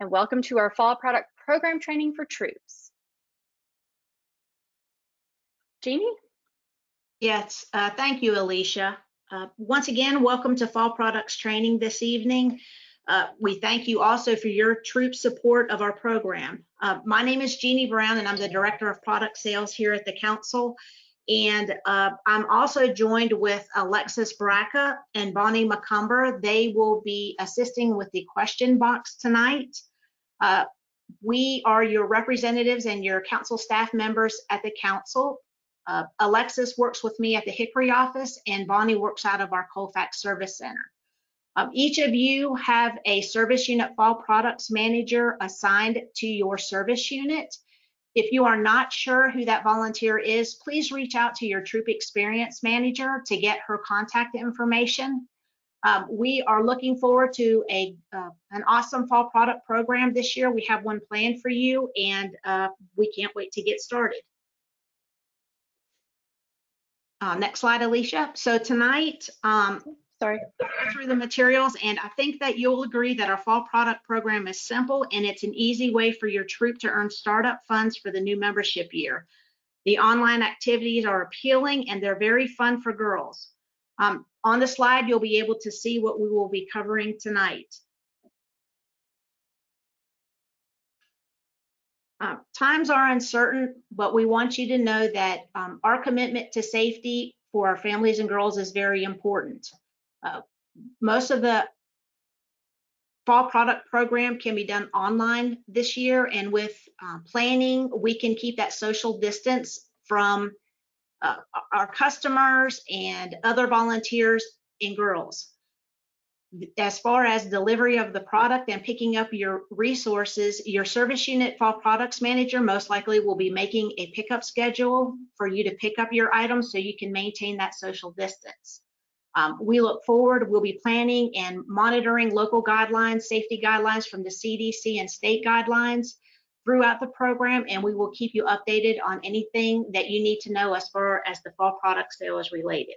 and welcome to our Fall Product Program training for troops. Jeannie? Yes, uh, thank you, Alicia. Uh, once again, welcome to Fall Products Training this evening. Uh, we thank you also for your troop support of our program. Uh, my name is Jeannie Brown and I'm the Director of Product Sales here at the Council. And uh, I'm also joined with Alexis Braca and Bonnie McCumber. They will be assisting with the question box tonight. Uh, we are your representatives and your council staff members at the council. Uh, Alexis works with me at the Hickory office and Bonnie works out of our Colfax Service Center. Um, each of you have a service unit fall products manager assigned to your service unit. If you are not sure who that volunteer is, please reach out to your troop experience manager to get her contact information. Um, we are looking forward to a uh, an awesome fall product program this year. We have one planned for you and uh, we can't wait to get started. Uh, next slide, Alicia. So tonight, um, sorry, through the materials, and I think that you'll agree that our fall product program is simple and it's an easy way for your troop to earn startup funds for the new membership year. The online activities are appealing and they're very fun for girls. Um, on the slide, you'll be able to see what we will be covering tonight. Uh, times are uncertain, but we want you to know that um, our commitment to safety for our families and girls is very important. Uh, most of the fall product program can be done online this year, and with uh, planning, we can keep that social distance from uh, our customers and other volunteers and girls as far as delivery of the product and picking up your resources, your service unit fall products manager most likely will be making a pickup schedule for you to pick up your items so you can maintain that social distance. Um, we look forward, we'll be planning and monitoring local guidelines, safety guidelines from the CDC and state guidelines throughout the program, and we will keep you updated on anything that you need to know as far as the fall product sale is related.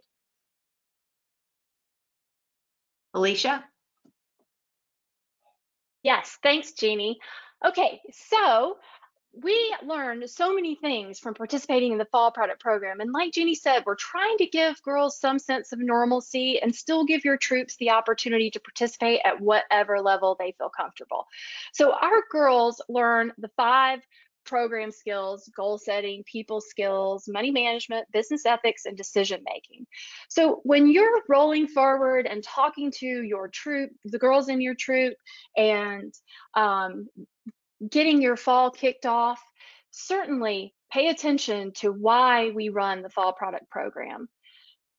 Alicia? Yes, thanks, Jeannie. Okay, so we learned so many things from participating in the fall product program. And like Jeannie said, we're trying to give girls some sense of normalcy and still give your troops the opportunity to participate at whatever level they feel comfortable. So our girls learn the five program skills, goal setting, people skills, money management, business ethics, and decision making. So when you're rolling forward and talking to your troop, the girls in your troop, and um, getting your fall kicked off, certainly pay attention to why we run the fall product program.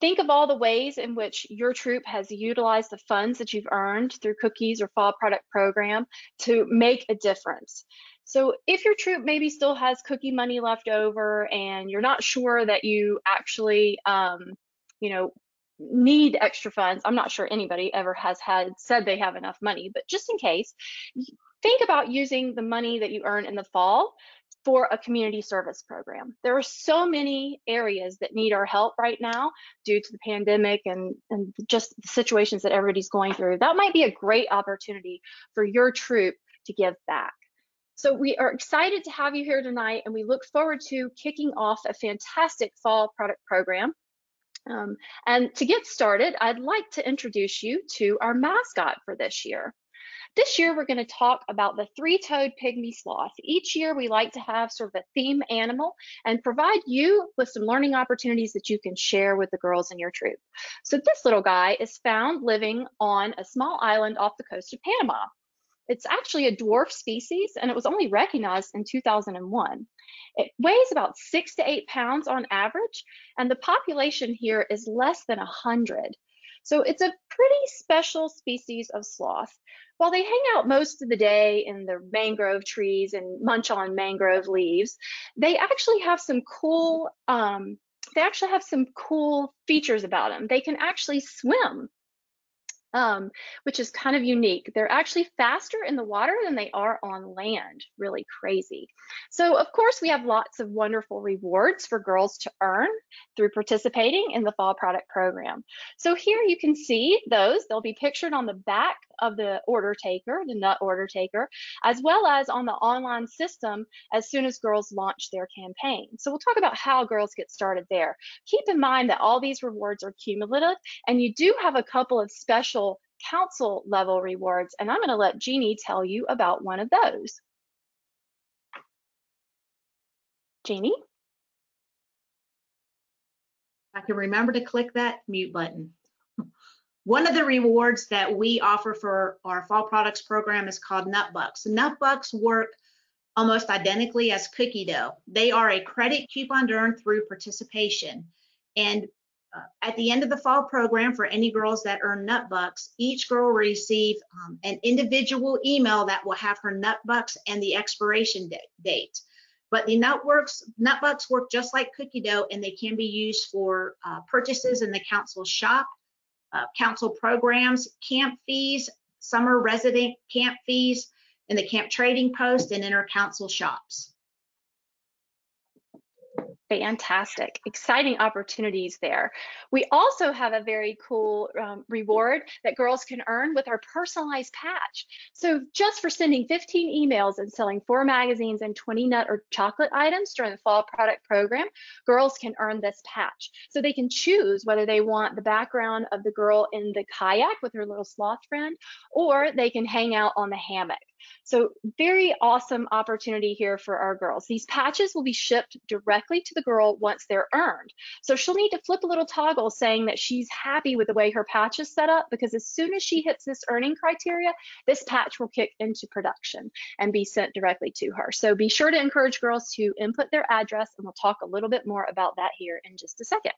Think of all the ways in which your troop has utilized the funds that you've earned through cookies or fall product program to make a difference. So if your troop maybe still has cookie money left over and you're not sure that you actually, um, you know, need extra funds, I'm not sure anybody ever has had said they have enough money, but just in case, think about using the money that you earn in the fall for a community service program. There are so many areas that need our help right now due to the pandemic and, and just the situations that everybody's going through. That might be a great opportunity for your troop to give back. So we are excited to have you here tonight and we look forward to kicking off a fantastic fall product program. Um, and to get started, I'd like to introduce you to our mascot for this year. This year, we're going to talk about the three-toed pygmy sloth. Each year, we like to have sort of a theme animal and provide you with some learning opportunities that you can share with the girls in your troop. So this little guy is found living on a small island off the coast of Panama. It's actually a dwarf species and it was only recognized in 2001. It weighs about six to eight pounds on average, and the population here is less than 100. So it's a pretty special species of sloth. While they hang out most of the day in the mangrove trees and munch on mangrove leaves, they actually have some cool, um, they actually have some cool features about them. They can actually swim um, which is kind of unique. They're actually faster in the water than they are on land, really crazy. So of course we have lots of wonderful rewards for girls to earn through participating in the fall product program. So here you can see those, they'll be pictured on the back of the order taker, the nut order taker, as well as on the online system as soon as girls launch their campaign. So we'll talk about how girls get started there. Keep in mind that all these rewards are cumulative and you do have a couple of special council level rewards and I'm gonna let Jeannie tell you about one of those. Jeannie? I can remember to click that mute button. One of the rewards that we offer for our fall products program is called Nutbucks. Nutbucks work almost identically as cookie dough. They are a credit coupon earned through participation. And at the end of the fall program, for any girls that earn nut bucks, each girl will receive um, an individual email that will have her nut bucks and the expiration date. But the nut bucks work just like cookie dough and they can be used for uh, purchases in the council shop uh, council programs, camp fees, summer resident camp fees, and the camp trading post and inter-council shops. Fantastic, exciting opportunities there. We also have a very cool um, reward that girls can earn with our personalized patch. So just for sending 15 emails and selling four magazines and 20 nut or chocolate items during the fall product program, girls can earn this patch. So they can choose whether they want the background of the girl in the kayak with her little sloth friend, or they can hang out on the hammock. So very awesome opportunity here for our girls. These patches will be shipped directly to the girl once they're earned. So she'll need to flip a little toggle saying that she's happy with the way her patch is set up because as soon as she hits this earning criteria, this patch will kick into production and be sent directly to her. So be sure to encourage girls to input their address and we'll talk a little bit more about that here in just a second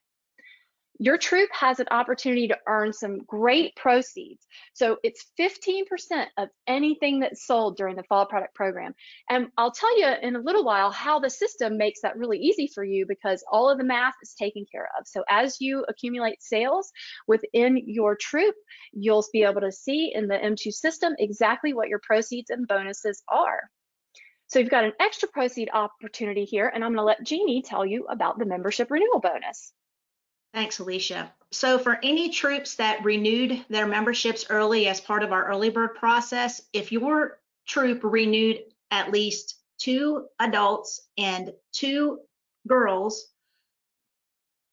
your troop has an opportunity to earn some great proceeds. So it's 15% of anything that's sold during the fall product program. And I'll tell you in a little while how the system makes that really easy for you because all of the math is taken care of. So as you accumulate sales within your troop, you'll be able to see in the M2 system exactly what your proceeds and bonuses are. So you've got an extra proceed opportunity here, and I'm gonna let Jeannie tell you about the membership renewal bonus. Thanks, Alicia. So for any troops that renewed their memberships early as part of our early bird process, if your troop renewed at least two adults and two girls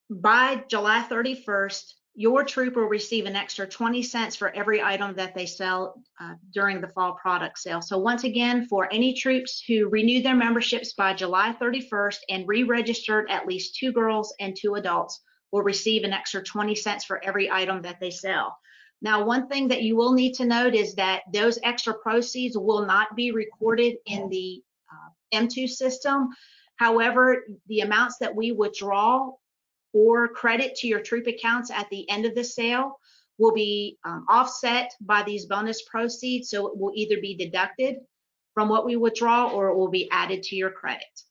by July 31st, your troop will receive an extra 20 cents for every item that they sell uh, during the fall product sale. So once again, for any troops who renewed their memberships by July 31st and re-registered at least two girls and two adults, will receive an extra 20 cents for every item that they sell. Now, one thing that you will need to note is that those extra proceeds will not be recorded in the uh, M2 system. However, the amounts that we withdraw or credit to your troop accounts at the end of the sale will be um, offset by these bonus proceeds. So it will either be deducted from what we withdraw or it will be added to your credit.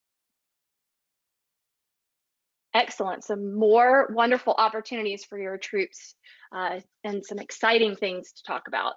Excellent. Some more wonderful opportunities for your troops uh, and some exciting things to talk about.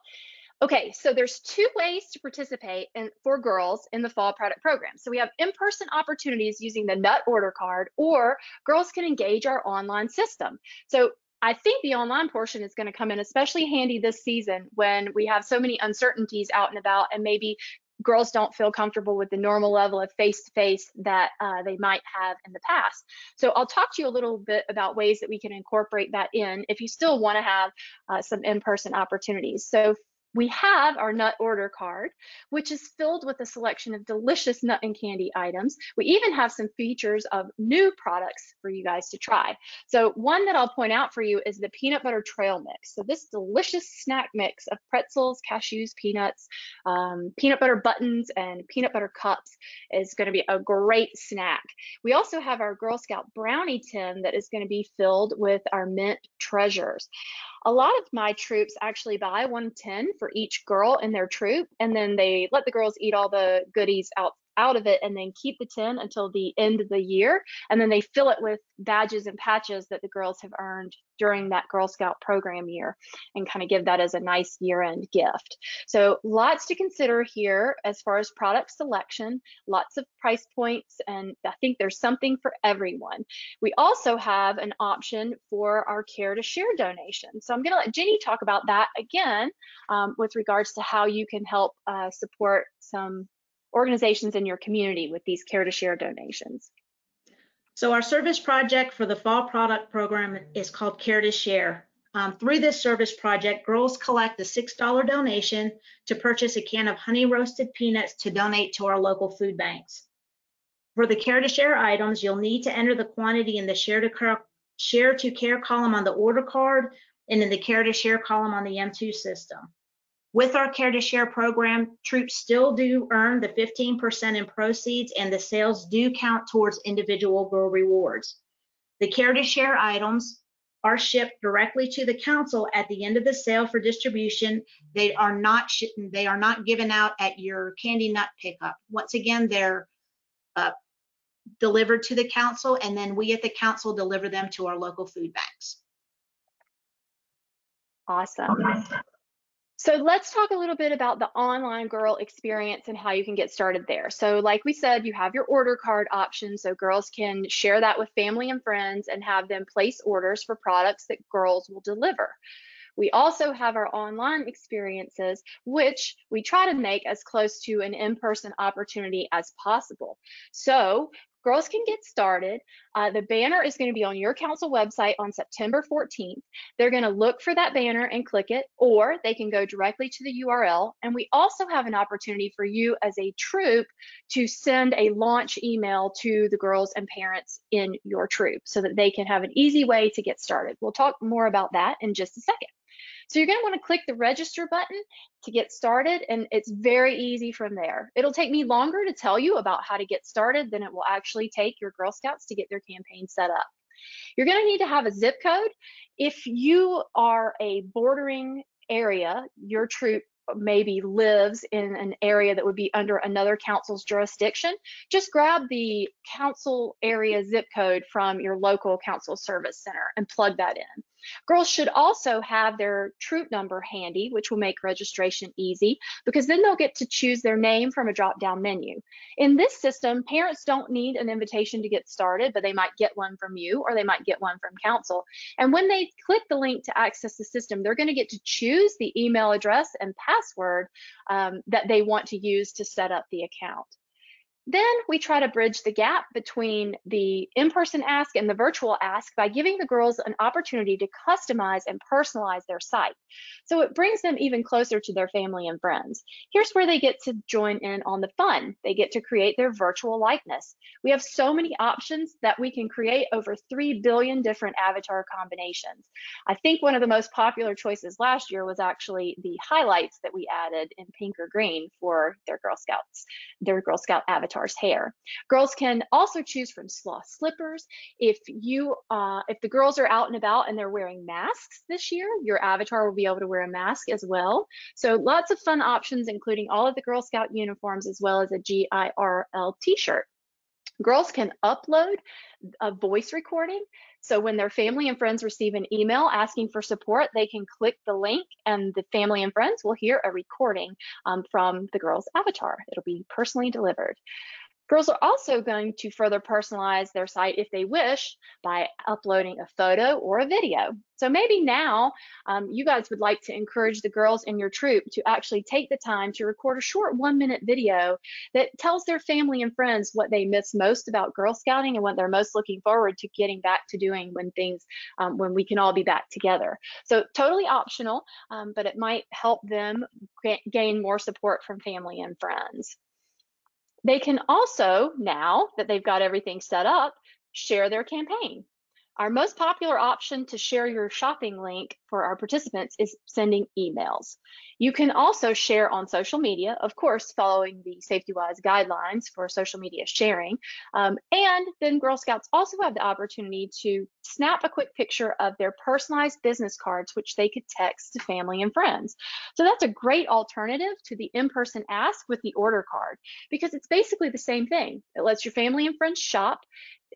Okay, so there's two ways to participate in, for girls in the fall product program. So we have in-person opportunities using the NUT order card, or girls can engage our online system. So I think the online portion is going to come in especially handy this season when we have so many uncertainties out and about and maybe girls don't feel comfortable with the normal level of face-to-face that uh, they might have in the past. So I'll talk to you a little bit about ways that we can incorporate that in if you still want to have uh, some in-person opportunities. So we have our nut order card, which is filled with a selection of delicious nut and candy items. We even have some features of new products for you guys to try. So one that I'll point out for you is the peanut butter trail mix. So this delicious snack mix of pretzels, cashews, peanuts, um, peanut butter buttons, and peanut butter cups is gonna be a great snack. We also have our Girl Scout brownie tin that is gonna be filled with our mint treasures. A lot of my troops actually buy one tin for each girl in their troop, and then they let the girls eat all the goodies out out of it and then keep the tin until the end of the year. And then they fill it with badges and patches that the girls have earned during that Girl Scout program year and kind of give that as a nice year end gift. So lots to consider here as far as product selection, lots of price points, and I think there's something for everyone. We also have an option for our care to share donation. So I'm going to let Jenny talk about that again um, with regards to how you can help uh, support some organizations in your community with these care to share donations. So our service project for the fall product program is called Care to Share. Um, through this service project, girls collect a $6 donation to purchase a can of honey roasted peanuts to donate to our local food banks. For the Care to Share items, you'll need to enter the quantity in the Share to Care, share to care column on the order card and in the Care to Share column on the M2 system. With our Care to Share program, troops still do earn the 15% in proceeds and the sales do count towards individual girl rewards. The Care to Share items are shipped directly to the council at the end of the sale for distribution. They are not they are not given out at your candy nut pickup. Once again, they're uh, delivered to the council and then we at the council deliver them to our local food banks. Awesome. So let's talk a little bit about the online girl experience and how you can get started there. So like we said, you have your order card option so girls can share that with family and friends and have them place orders for products that girls will deliver. We also have our online experiences, which we try to make as close to an in-person opportunity as possible. So girls can get started. Uh, the banner is going to be on your council website on September 14th. They're going to look for that banner and click it, or they can go directly to the URL. And we also have an opportunity for you as a troop to send a launch email to the girls and parents in your troop so that they can have an easy way to get started. We'll talk more about that in just a second. So you're going to want to click the register button to get started and it's very easy from there. It'll take me longer to tell you about how to get started than it will actually take your Girl Scouts to get their campaign set up. You're going to need to have a zip code. If you are a bordering area, your troop maybe lives in an area that would be under another council's jurisdiction, just grab the council area zip code from your local council service center and plug that in. Girls should also have their troop number handy, which will make registration easy because then they'll get to choose their name from a drop down menu. In this system, parents don't need an invitation to get started, but they might get one from you or they might get one from council. And when they click the link to access the system, they're going to get to choose the email address and password um, that they want to use to set up the account. Then we try to bridge the gap between the in-person ask and the virtual ask by giving the girls an opportunity to customize and personalize their site. So it brings them even closer to their family and friends. Here's where they get to join in on the fun. They get to create their virtual likeness. We have so many options that we can create over 3 billion different avatar combinations. I think one of the most popular choices last year was actually the highlights that we added in pink or green for their Girl Scouts, their Girl Scout avatar avatar's hair. Girls can also choose from sloth slippers. If you, uh, if the girls are out and about and they're wearing masks this year, your avatar will be able to wear a mask as well. So lots of fun options, including all of the Girl Scout uniforms as well as a GIRL t-shirt. Girls can upload a voice recording. So when their family and friends receive an email asking for support, they can click the link and the family and friends will hear a recording um, from the girl's avatar. It'll be personally delivered. Girls are also going to further personalize their site if they wish by uploading a photo or a video. So maybe now um, you guys would like to encourage the girls in your troop to actually take the time to record a short one minute video that tells their family and friends what they miss most about Girl Scouting and what they're most looking forward to getting back to doing when things, um, when we can all be back together. So totally optional, um, but it might help them gain more support from family and friends. They can also, now that they've got everything set up, share their campaign. Our most popular option to share your shopping link for our participants is sending emails. You can also share on social media, of course, following the SafetyWise guidelines for social media sharing. Um, and then Girl Scouts also have the opportunity to snap a quick picture of their personalized business cards, which they could text to family and friends. So that's a great alternative to the in-person ask with the order card because it's basically the same thing. It lets your family and friends shop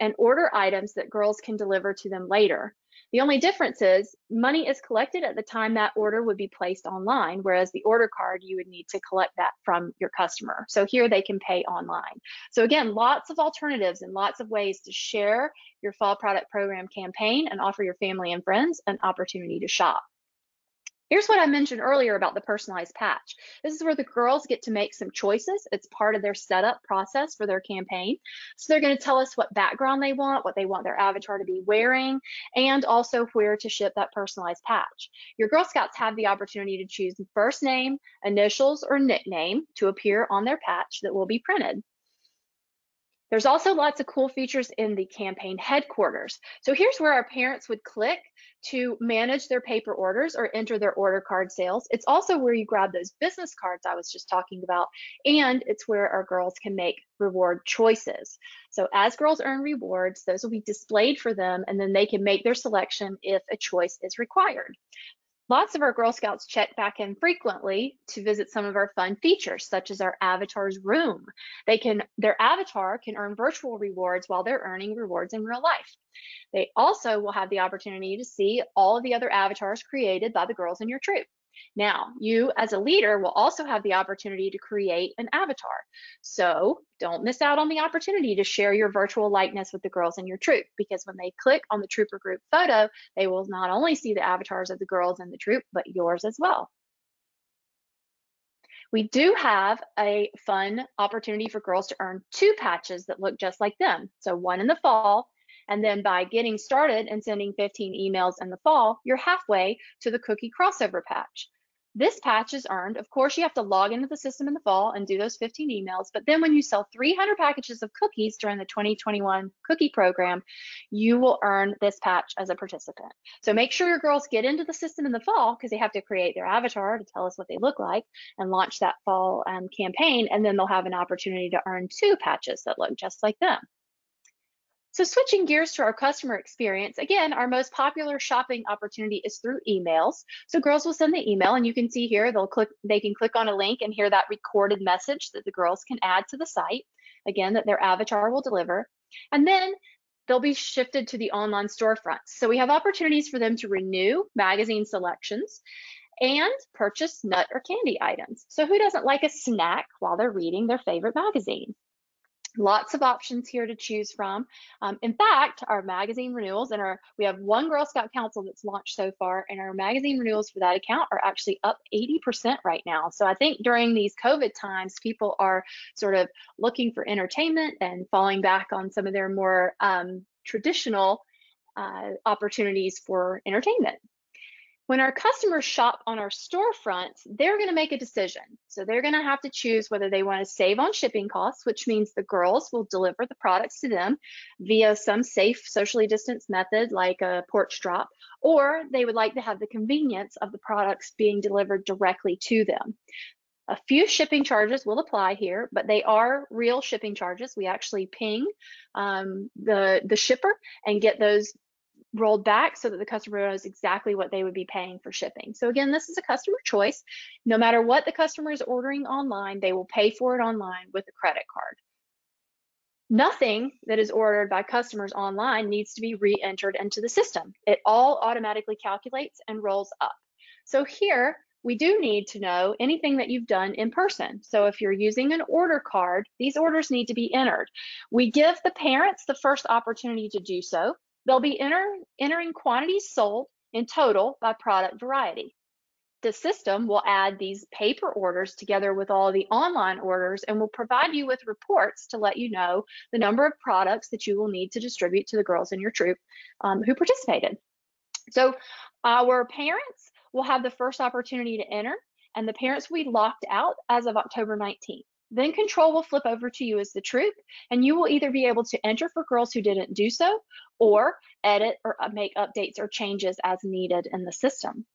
and order items that girls can deliver to them later. The only difference is money is collected at the time that order would be placed online, whereas the order card, you would need to collect that from your customer. So here they can pay online. So again, lots of alternatives and lots of ways to share your fall product program campaign and offer your family and friends an opportunity to shop. Here's what I mentioned earlier about the personalized patch. This is where the girls get to make some choices. It's part of their setup process for their campaign. So they're going to tell us what background they want, what they want their avatar to be wearing, and also where to ship that personalized patch. Your Girl Scouts have the opportunity to choose first name, initials, or nickname to appear on their patch that will be printed. There's also lots of cool features in the campaign headquarters. So here's where our parents would click to manage their paper orders or enter their order card sales. It's also where you grab those business cards I was just talking about, and it's where our girls can make reward choices. So as girls earn rewards, those will be displayed for them, and then they can make their selection if a choice is required. Lots of our Girl Scouts check back in frequently to visit some of our fun features, such as our avatar's room. They can, their avatar can earn virtual rewards while they're earning rewards in real life. They also will have the opportunity to see all of the other avatars created by the girls in your troop. Now, you as a leader will also have the opportunity to create an avatar. So don't miss out on the opportunity to share your virtual likeness with the girls in your troop because when they click on the trooper group photo, they will not only see the avatars of the girls in the troop, but yours as well. We do have a fun opportunity for girls to earn two patches that look just like them. So one in the fall and then by getting started and sending 15 emails in the fall, you're halfway to the cookie crossover patch. This patch is earned. Of course, you have to log into the system in the fall and do those 15 emails. But then when you sell 300 packages of cookies during the 2021 cookie program, you will earn this patch as a participant. So make sure your girls get into the system in the fall because they have to create their avatar to tell us what they look like and launch that fall um, campaign. And then they'll have an opportunity to earn two patches that look just like them. So switching gears to our customer experience, again, our most popular shopping opportunity is through emails. So girls will send the email and you can see here, they'll click, they can click on a link and hear that recorded message that the girls can add to the site, again, that their avatar will deliver. And then they'll be shifted to the online storefront. So we have opportunities for them to renew magazine selections and purchase nut or candy items. So who doesn't like a snack while they're reading their favorite magazine? Lots of options here to choose from. Um, in fact, our magazine renewals and our we have one Girl Scout Council that's launched so far, and our magazine renewals for that account are actually up 80% right now. So I think during these COVID times, people are sort of looking for entertainment and falling back on some of their more um, traditional uh, opportunities for entertainment. When our customers shop on our storefronts, they're going to make a decision. So they're going to have to choose whether they want to save on shipping costs, which means the girls will deliver the products to them via some safe socially distanced method like a porch drop, or they would like to have the convenience of the products being delivered directly to them. A few shipping charges will apply here, but they are real shipping charges. We actually ping um, the, the shipper and get those rolled back so that the customer knows exactly what they would be paying for shipping. So again, this is a customer choice. No matter what the customer is ordering online, they will pay for it online with a credit card. Nothing that is ordered by customers online needs to be re-entered into the system. It all automatically calculates and rolls up. So here, we do need to know anything that you've done in person. So if you're using an order card, these orders need to be entered. We give the parents the first opportunity to do so. They'll be enter, entering quantities sold in total by product variety. The system will add these paper orders together with all the online orders and will provide you with reports to let you know the number of products that you will need to distribute to the girls in your troop um, who participated. So our parents will have the first opportunity to enter and the parents will be locked out as of October 19th. Then control will flip over to you as the troop, and you will either be able to enter for girls who didn't do so or edit or uh, make updates or changes as needed in the system.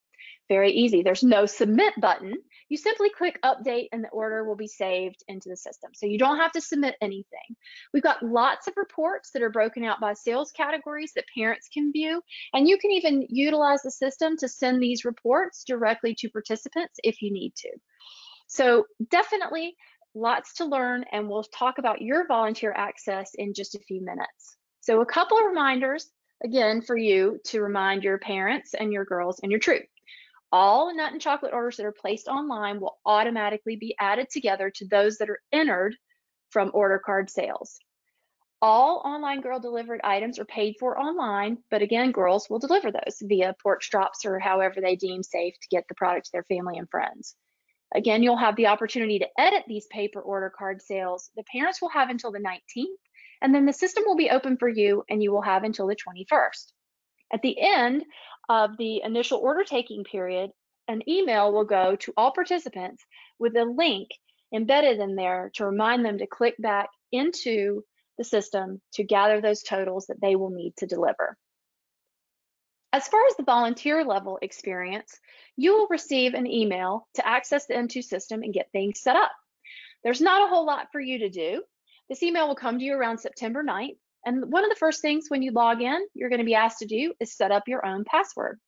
Very easy. There's no submit button. You simply click update and the order will be saved into the system. So you don't have to submit anything. We've got lots of reports that are broken out by sales categories that parents can view. And you can even utilize the system to send these reports directly to participants if you need to. So definitely lots to learn and we'll talk about your volunteer access in just a few minutes. So a couple of reminders again for you to remind your parents and your girls and your troop. All nut and chocolate orders that are placed online will automatically be added together to those that are entered from order card sales. All online girl delivered items are paid for online, but again, girls will deliver those via porch drops or however they deem safe to get the product to their family and friends. Again, you'll have the opportunity to edit these paper order card sales. The parents will have until the 19th, and then the system will be open for you and you will have until the 21st. At the end of the initial order taking period, an email will go to all participants with a link embedded in there to remind them to click back into the system to gather those totals that they will need to deliver. As far as the volunteer level experience, you will receive an email to access the M2 system and get things set up. There's not a whole lot for you to do. This email will come to you around September 9th and one of the first things when you log in, you're going to be asked to do is set up your own password.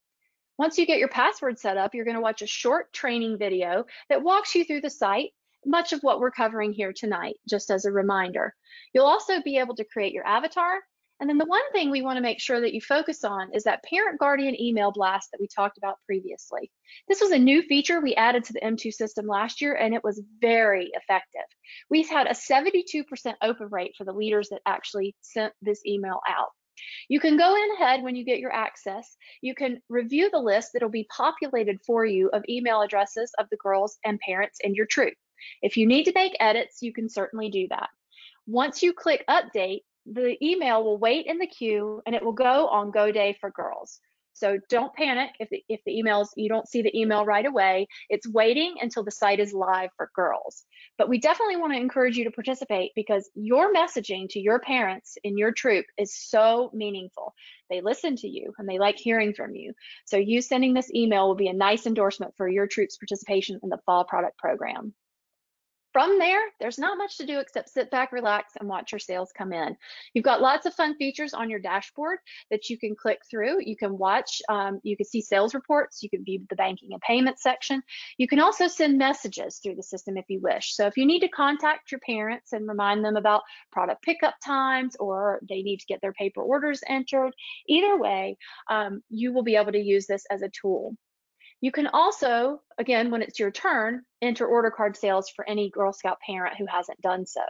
Once you get your password set up, you're going to watch a short training video that walks you through the site, much of what we're covering here tonight, just as a reminder. You'll also be able to create your avatar and then the one thing we want to make sure that you focus on is that parent guardian email blast that we talked about previously. This was a new feature we added to the M2 system last year and it was very effective. We've had a 72% open rate for the leaders that actually sent this email out. You can go in ahead when you get your access. You can review the list that'll be populated for you of email addresses of the girls and parents in your troop. If you need to make edits, you can certainly do that. Once you click update, the email will wait in the queue and it will go on go day for girls. So don't panic if the, if the emails, you don't see the email right away. It's waiting until the site is live for girls. But we definitely want to encourage you to participate because your messaging to your parents in your troop is so meaningful. They listen to you and they like hearing from you. So you sending this email will be a nice endorsement for your troop's participation in the fall product program. From there, there's not much to do except sit back, relax, and watch your sales come in. You've got lots of fun features on your dashboard that you can click through. You can watch, um, you can see sales reports, you can view the banking and payment section. You can also send messages through the system if you wish. So if you need to contact your parents and remind them about product pickup times or they need to get their paper orders entered, either way, um, you will be able to use this as a tool. You can also, again, when it's your turn, enter order card sales for any Girl Scout parent who hasn't done so.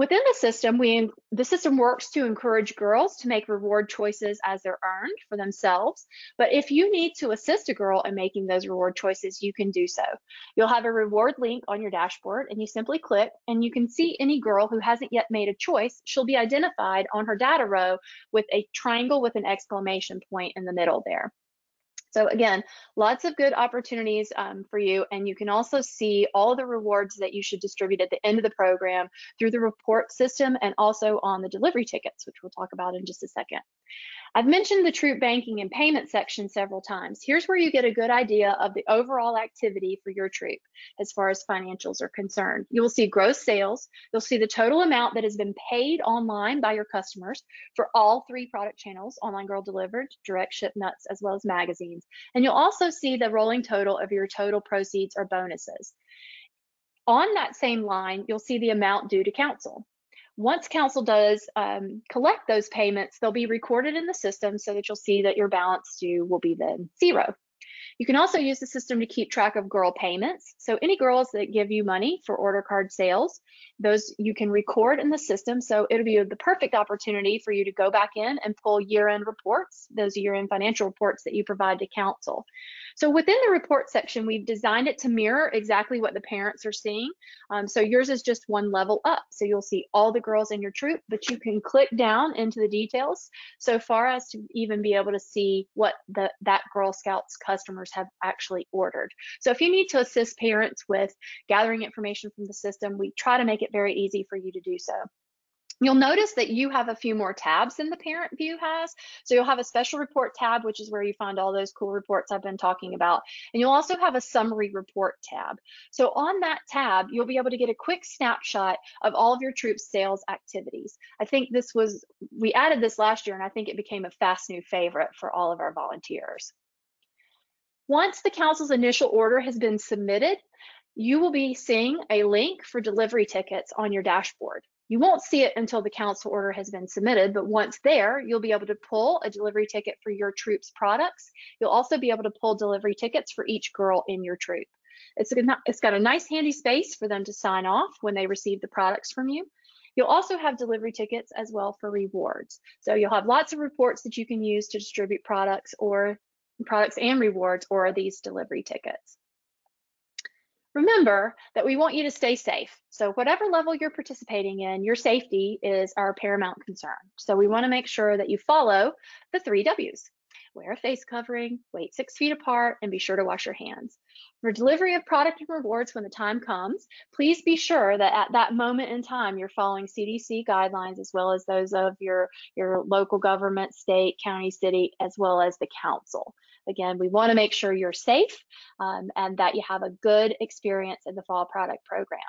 Within the system, we the system works to encourage girls to make reward choices as they're earned for themselves. But if you need to assist a girl in making those reward choices, you can do so. You'll have a reward link on your dashboard and you simply click and you can see any girl who hasn't yet made a choice. She'll be identified on her data row with a triangle with an exclamation point in the middle there. So again, lots of good opportunities um, for you. And you can also see all the rewards that you should distribute at the end of the program through the report system and also on the delivery tickets, which we'll talk about in just a second. I've mentioned the troop banking and payment section several times. Here's where you get a good idea of the overall activity for your troop as far as financials are concerned. You will see gross sales. You'll see the total amount that has been paid online by your customers for all three product channels, Online Girl Delivered, Direct Ship Nuts, as well as magazines. And you'll also see the rolling total of your total proceeds or bonuses. On that same line, you'll see the amount due to council. Once council does um, collect those payments, they'll be recorded in the system so that you'll see that your balance due will be then zero. You can also use the system to keep track of girl payments. So any girls that give you money for order card sales, those you can record in the system. So it'll be the perfect opportunity for you to go back in and pull year-end reports, those year-end financial reports that you provide to council. So within the report section, we've designed it to mirror exactly what the parents are seeing. Um, so yours is just one level up. So you'll see all the girls in your troop, but you can click down into the details so far as to even be able to see what the, that Girl Scouts customers have actually ordered. So if you need to assist parents with gathering information from the system, we try to make it very easy for you to do so. You'll notice that you have a few more tabs than the parent view has. So you'll have a special report tab, which is where you find all those cool reports I've been talking about. And you'll also have a summary report tab. So on that tab, you'll be able to get a quick snapshot of all of your troops sales activities. I think this was, we added this last year and I think it became a fast new favorite for all of our volunteers. Once the council's initial order has been submitted, you will be seeing a link for delivery tickets on your dashboard. You won't see it until the council order has been submitted, but once there, you'll be able to pull a delivery ticket for your troop's products. You'll also be able to pull delivery tickets for each girl in your troop. It's, a, it's got a nice handy space for them to sign off when they receive the products from you. You'll also have delivery tickets as well for rewards. So you'll have lots of reports that you can use to distribute products or products and rewards or these delivery tickets. Remember that we want you to stay safe. So whatever level you're participating in, your safety is our paramount concern. So we wanna make sure that you follow the three W's. Wear a face covering, wait six feet apart, and be sure to wash your hands. For delivery of product and rewards when the time comes, please be sure that at that moment in time, you're following CDC guidelines as well as those of your, your local government, state, county, city, as well as the council. Again, we want to make sure you're safe um, and that you have a good experience in the fall product program.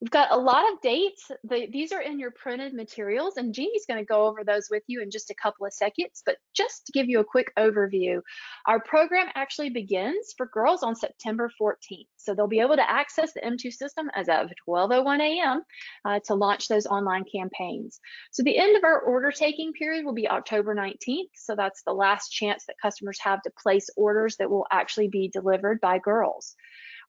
We've got a lot of dates. The, these are in your printed materials, and Jeannie's going to go over those with you in just a couple of seconds. But just to give you a quick overview, our program actually begins for girls on September 14th. So they'll be able to access the M2 system as of 12:01 a.m. Uh, to launch those online campaigns. So the end of our order taking period will be October 19th. So that's the last chance that customers have to place orders that will actually be delivered by girls.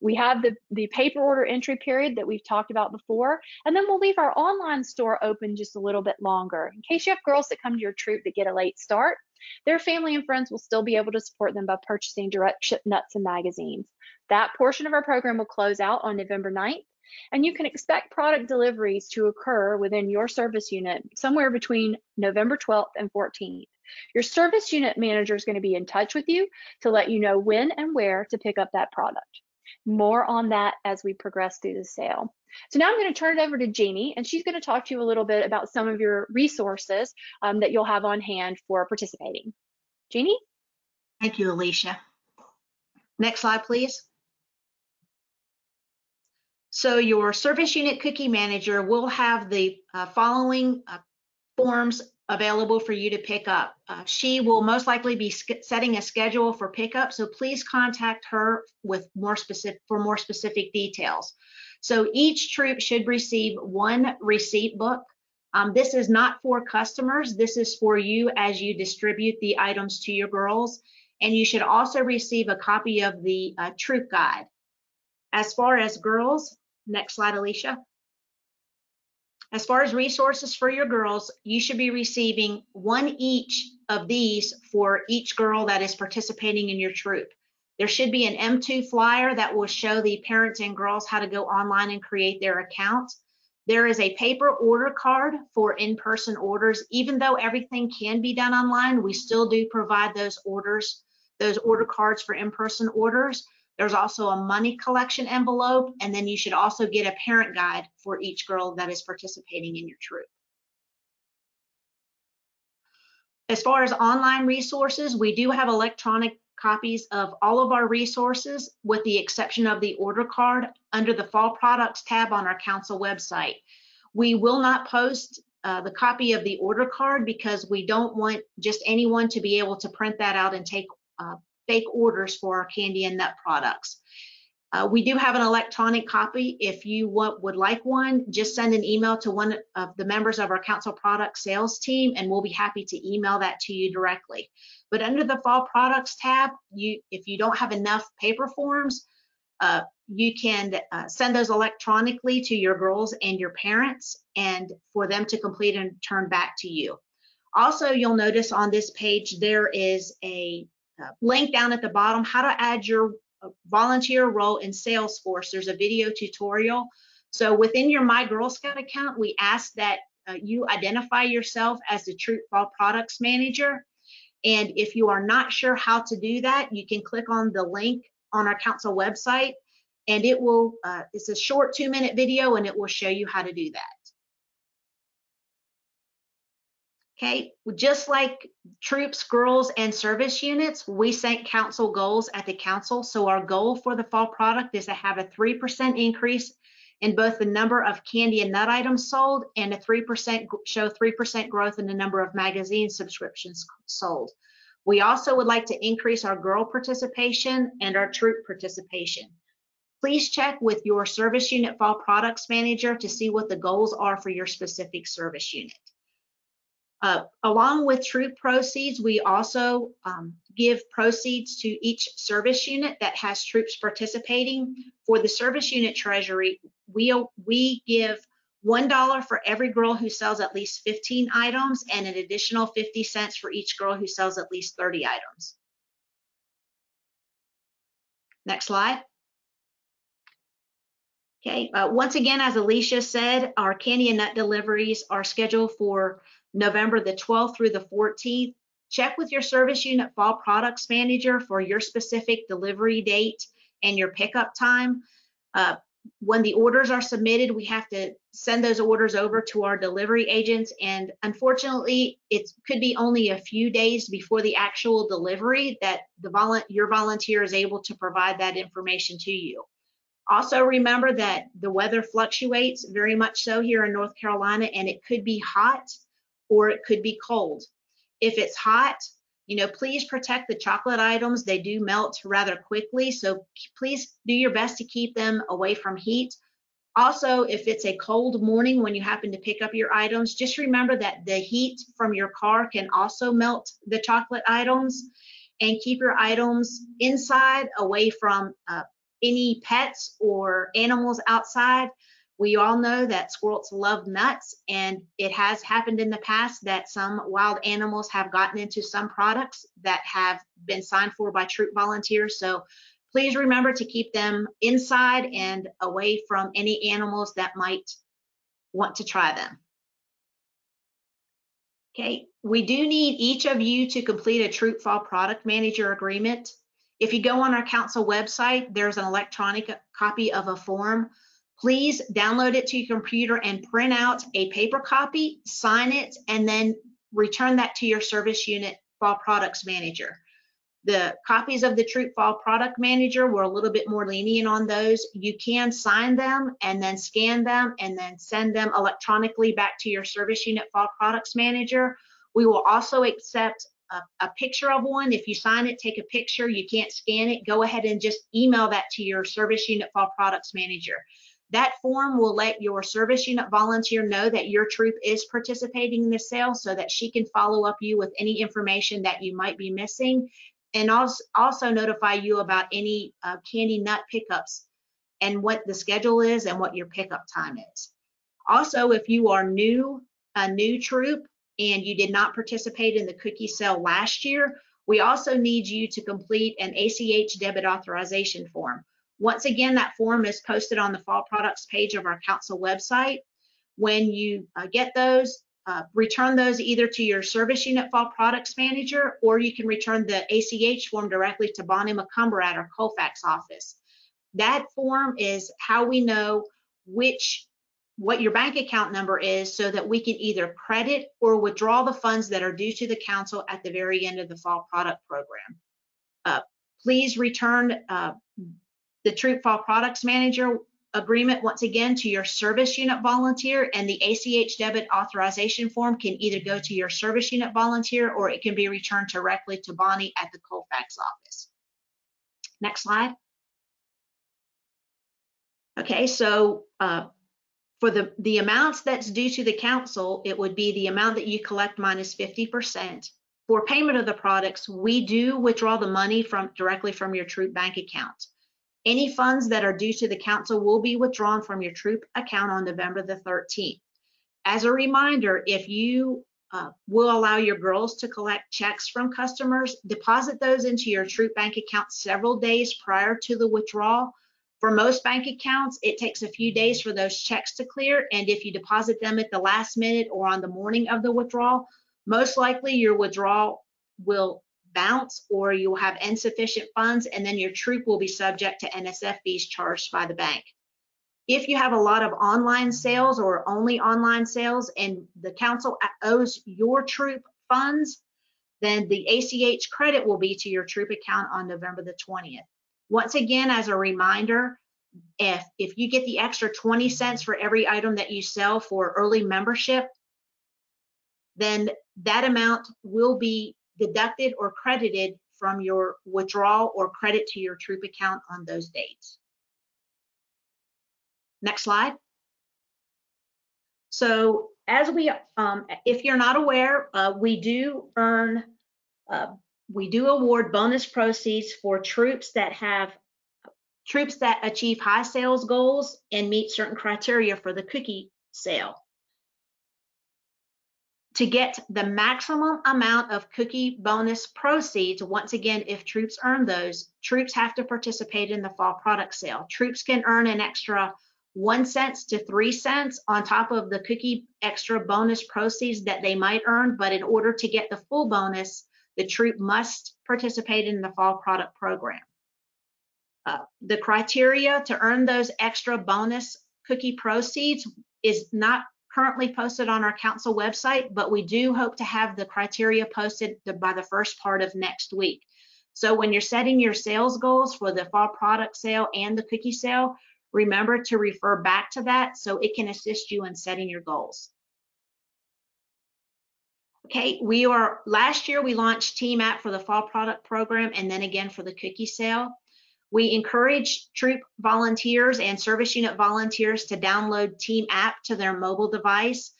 We have the, the paper order entry period that we've talked about before, and then we'll leave our online store open just a little bit longer. In case you have girls that come to your troop that get a late start, their family and friends will still be able to support them by purchasing direct ship nuts and magazines. That portion of our program will close out on November 9th, and you can expect product deliveries to occur within your service unit somewhere between November 12th and 14th. Your service unit manager is going to be in touch with you to let you know when and where to pick up that product. More on that as we progress through the sale. So now I'm going to turn it over to Jeannie, and she's going to talk to you a little bit about some of your resources um, that you'll have on hand for participating. Jeannie? Thank you, Alicia. Next slide, please. So your service unit cookie manager will have the uh, following uh, forms available for you to pick up. Uh, she will most likely be setting a schedule for pickup, so please contact her with more specific for more specific details. So each troop should receive one receipt book. Um, this is not for customers. This is for you as you distribute the items to your girls. And you should also receive a copy of the uh, troop guide. As far as girls, next slide, Alicia. As far as resources for your girls, you should be receiving one each of these for each girl that is participating in your troop. There should be an M2 flyer that will show the parents and girls how to go online and create their account. There is a paper order card for in-person orders. Even though everything can be done online, we still do provide those orders, those order cards for in-person orders. There's also a money collection envelope, and then you should also get a parent guide for each girl that is participating in your troop. As far as online resources, we do have electronic copies of all of our resources with the exception of the order card under the fall products tab on our council website. We will not post uh, the copy of the order card because we don't want just anyone to be able to print that out and take uh, fake orders for our candy and nut products. Uh, we do have an electronic copy. If you want, would like one, just send an email to one of the members of our council product sales team, and we'll be happy to email that to you directly. But under the fall products tab, you if you don't have enough paper forms, uh, you can uh, send those electronically to your girls and your parents and for them to complete and turn back to you. Also, you'll notice on this page there is a link down at the bottom how to add your uh, volunteer role in Salesforce. There's a video tutorial. So within your My Girl Scout account, we ask that uh, you identify yourself as the Troop Fall Products Manager. And if you are not sure how to do that, you can click on the link on our council website and it will, uh, it's a short two minute video and it will show you how to do that. Okay, just like troops, girls, and service units, we set council goals at the council. So our goal for the fall product is to have a 3% increase in both the number of candy and nut items sold and a 3% show 3% growth in the number of magazine subscriptions sold. We also would like to increase our girl participation and our troop participation. Please check with your service unit fall products manager to see what the goals are for your specific service unit. Uh, along with troop proceeds, we also um, give proceeds to each service unit that has troops participating. For the service unit treasury, we, we give $1 for every girl who sells at least 15 items and an additional 50 cents for each girl who sells at least 30 items. Next slide. Okay, uh, once again, as Alicia said, our candy and nut deliveries are scheduled for November the 12th through the 14th. Check with your service unit fall products manager for your specific delivery date and your pickup time. Uh, when the orders are submitted, we have to send those orders over to our delivery agents. And unfortunately, it could be only a few days before the actual delivery that the volu your volunteer is able to provide that information to you. Also remember that the weather fluctuates very much so here in North Carolina and it could be hot or it could be cold. If it's hot, you know, please protect the chocolate items. They do melt rather quickly, so please do your best to keep them away from heat. Also, if it's a cold morning when you happen to pick up your items, just remember that the heat from your car can also melt the chocolate items and keep your items inside away from uh, any pets or animals outside. We all know that squirrels love nuts, and it has happened in the past that some wild animals have gotten into some products that have been signed for by troop volunteers. So please remember to keep them inside and away from any animals that might want to try them. Okay, we do need each of you to complete a Troop Fall Product Manager Agreement. If you go on our council website, there's an electronic copy of a form please download it to your computer and print out a paper copy, sign it, and then return that to your service unit fall products manager. The copies of the Troop Fall Product Manager were a little bit more lenient on those. You can sign them and then scan them and then send them electronically back to your Service Unit Fall Products Manager. We will also accept a, a, picture of one. If you sign it, take a picture. You can't scan it, go ahead and just email that to your Service Unit Fall Products Manager. That form will let your service unit volunteer know that your troop is participating in the sale so that she can follow up you with any information that you might be missing and also, also notify you about any uh, candy nut pickups and what the schedule is and what your pickup time is. Also, if you are new, a new troop and you did not participate in the cookie sale last year, we also need you to complete an ACH debit authorization form. Once again, that form is posted on the fall products page of our council website. When you uh, get those, uh, return those either to your service unit fall products manager or you can return the ACH form directly to Bonnie McCumber at our Colfax office. That form is how we know which what your bank account number is so that we can either credit or withdraw the funds that are due to the council at the very end of the fall product program. Uh, please return uh, the Troop Fall Products Manager agreement once again to your service unit volunteer and the ACH debit authorization form can either go to your service unit volunteer or it can be returned directly to Bonnie at the Colfax office. Next slide. Okay, so uh, for the, the amounts that's due to the council, it would be the amount that you collect minus 50%. For payment of the products, we do withdraw the money from directly from your troop bank account. Any funds that are due to the council will be withdrawn from your troop account on November the 13th. As a reminder, if you uh, will allow your girls to collect checks from customers, deposit those into your troop bank account several days prior to the withdrawal. For most bank accounts, it takes a few days for those checks to clear. And if you deposit them at the last minute or on the morning of the withdrawal, most likely your withdrawal will bounce or you'll have insufficient funds and then your troop will be subject to NSF fees charged by the bank. If you have a lot of online sales or only online sales and the council owes your troop funds, then the ACH credit will be to your troop account on November the 20th. Once again, as a reminder, if, if you get the extra 20 cents for every item that you sell for early membership, then that amount will be deducted or credited from your withdrawal or credit to your troop account on those dates. Next slide. So as we, um, if you're not aware, uh, we do earn, uh, we do award bonus proceeds for troops that have, troops that achieve high sales goals and meet certain criteria for the cookie sale. To get the maximum amount of cookie bonus proceeds, once again, if troops earn those, troops have to participate in the fall product sale. Troops can earn an extra one cents to three cents on top of the cookie extra bonus proceeds that they might earn. But in order to get the full bonus, the troop must participate in the fall product program. Uh, the criteria to earn those extra bonus cookie proceeds is not currently posted on our council website, but we do hope to have the criteria posted by the first part of next week. So when you're setting your sales goals for the fall product sale and the cookie sale, Remember to refer back to that so it can assist you in setting your goals. Okay, we are, last year we launched Team App for the fall product program and then again for the cookie sale. We encourage troop volunteers and service unit volunteers to download Team App to their mobile device.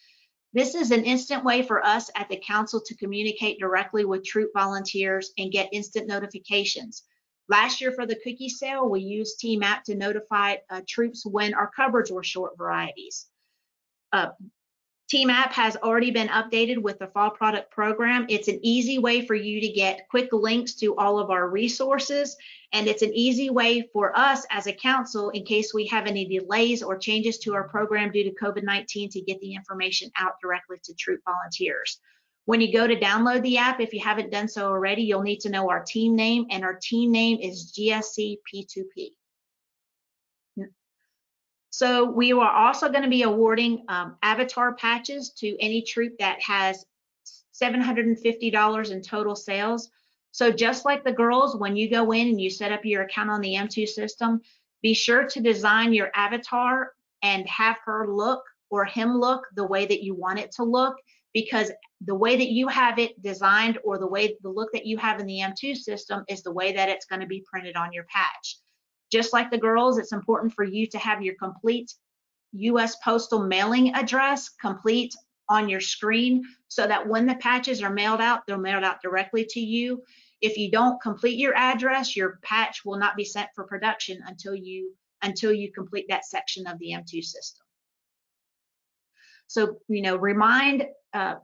This is an instant way for us at the council to communicate directly with troop volunteers and get instant notifications. Last year for the cookie sale, we used Team App to notify uh, troops when our cupboards were short varieties. Uh, Team App has already been updated with the fall product program. It's an easy way for you to get quick links to all of our resources. And it's an easy way for us as a council, in case we have any delays or changes to our program due to COVID-19 to get the information out directly to troop volunteers. When you go to download the app, if you haven't done so already, you'll need to know our team name and our team name is GSC P2P. So we are also going to be awarding um, avatar patches to any troop that has $750 in total sales. So just like the girls, when you go in and you set up your account on the M2 system, be sure to design your avatar and have her look or him look the way that you want it to look because the way that you have it designed or the way the look that you have in the M2 system is the way that it's going to be printed on your patch. Just like the girls, it's important for you to have your complete US postal mailing address complete on your screen so that when the patches are mailed out, they're mailed out directly to you. If you don't complete your address, your patch will not be sent for production until you until you complete that section of the M2 system. So, you know, remind uh,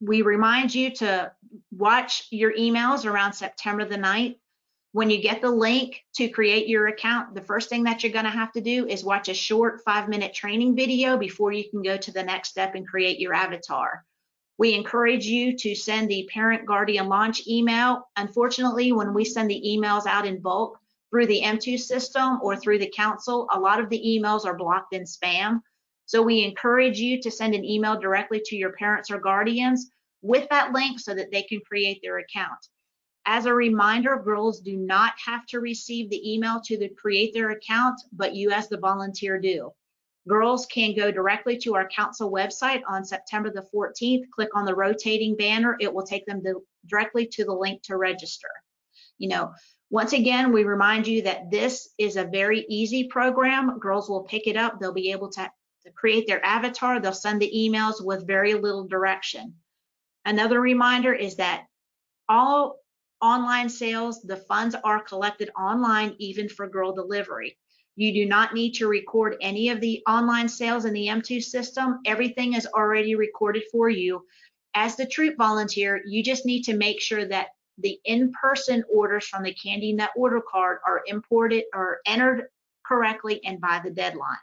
we remind you to watch your emails around September the 9th. When you get the link to create your account, the first thing that you're going to have to do is watch a short five minute training video before you can go to the next step and create your avatar. We encourage you to send the parent guardian launch email. Unfortunately, when we send the emails out in bulk through the M2 system or through the council, a lot of the emails are blocked in spam. So we encourage you to send an email directly to your parents or guardians with that link so that they can create their account. As a reminder, girls do not have to receive the email to the, create their account, but you as the volunteer do. Girls can go directly to our council website on September the 14th, click on the rotating banner. It will take them to, directly to the link to register. You know, once again, we remind you that this is a very easy program. Girls will pick it up. They'll be able to to create their avatar, they'll send the emails with very little direction. Another reminder is that all online sales, the funds are collected online even for girl delivery. You do not need to record any of the online sales in the M2 system. Everything is already recorded for you. As the troop volunteer, you just need to make sure that the in-person orders from the Candy Nut order card are imported or entered correctly and by the deadline.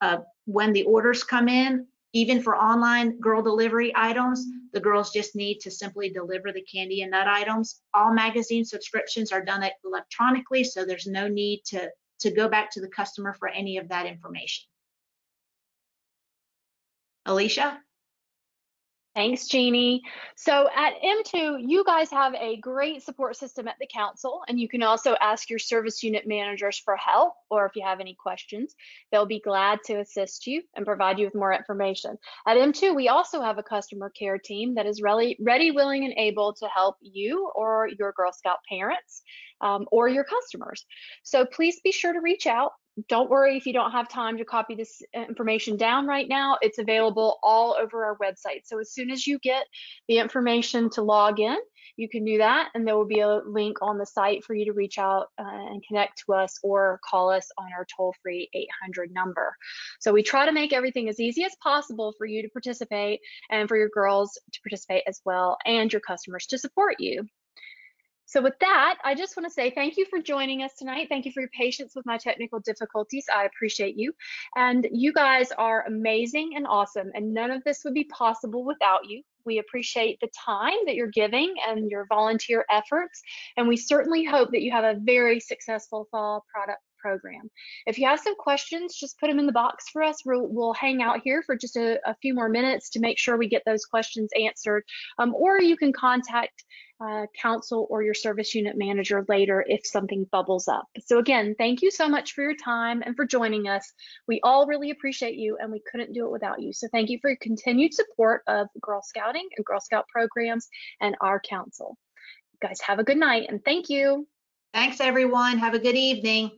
Uh, when the orders come in, even for online girl delivery items, the girls just need to simply deliver the candy and nut items. All magazine subscriptions are done electronically, so there's no need to to go back to the customer for any of that information. Alicia? Thanks, Jeannie. So at M2, you guys have a great support system at the council, and you can also ask your service unit managers for help, or if you have any questions, they'll be glad to assist you and provide you with more information. At M2, we also have a customer care team that is really ready, willing, and able to help you or your Girl Scout parents um, or your customers. So please be sure to reach out don't worry if you don't have time to copy this information down right now. It's available all over our website. So as soon as you get the information to log in, you can do that and there will be a link on the site for you to reach out uh, and connect to us or call us on our toll-free 800 number. So we try to make everything as easy as possible for you to participate and for your girls to participate as well and your customers to support you. So with that, I just want to say thank you for joining us tonight. Thank you for your patience with my technical difficulties. I appreciate you. And you guys are amazing and awesome. And none of this would be possible without you. We appreciate the time that you're giving and your volunteer efforts. And we certainly hope that you have a very successful fall product program. If you have some questions, just put them in the box for us. We'll, we'll hang out here for just a, a, few more minutes to make sure we get those questions answered. Um, or you can contact uh, council or your service unit manager later if something bubbles up. So again, thank you so much for your time and for joining us. We all really appreciate you and we couldn't do it without you. So thank you for your continued support of Girl Scouting and Girl Scout programs and our council. You guys have a good night and thank you. Thanks everyone. Have a good evening.